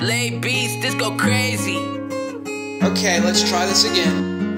Lay beats, this go crazy. Okay, let's try this again.